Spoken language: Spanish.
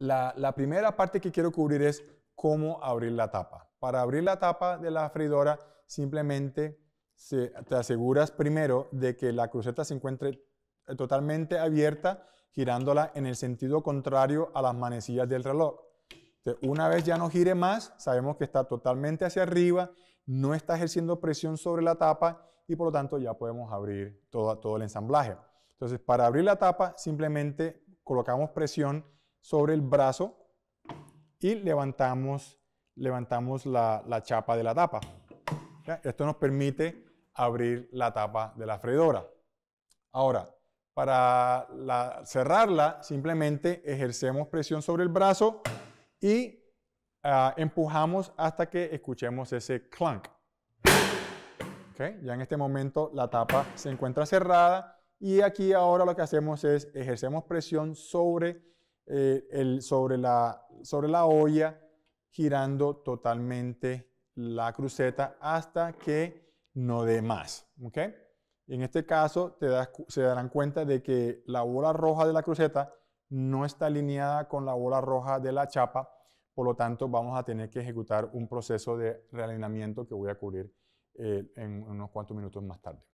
La, primera parte que quiero cubrir es cómo abrir la tapa. Para abrir la tapa de la freidora, simplemente te aseguras primero de que la cruceta se encuentre totalmente abierta, girándola en el sentido contrario a las manecillas del reloj. una vez ya no gire más, sabemos que está totalmente hacia arriba, no está ejerciendo presión sobre la tapa y por lo tanto ya podemos abrir todo, todo el ensamblaje. Entonces, para abrir la tapa, simplemente colocamos presión sobre el brazo y levantamos, levantamos la, chapa de la tapa. Esto nos permite abrir la tapa de la freidora. Ahora, para cerrarla, simplemente ejercemos presión sobre el brazo y ah, empujamos hasta que escuchemos ese clunk. Ya en este momento la tapa se encuentra cerrada y aquí ahora lo que hacemos es ejercemos presión sobre, eh, el, sobre, la, sobre la olla, girando totalmente la cruceta hasta que no dé más. ¿okay? En este caso te se darán cuenta de que la bola roja de la cruceta no está alineada con la bola roja de la chapa, por lo tanto vamos a tener que ejecutar un proceso de realineamiento que voy a cubrir eh, en unos cuantos minutos más tarde.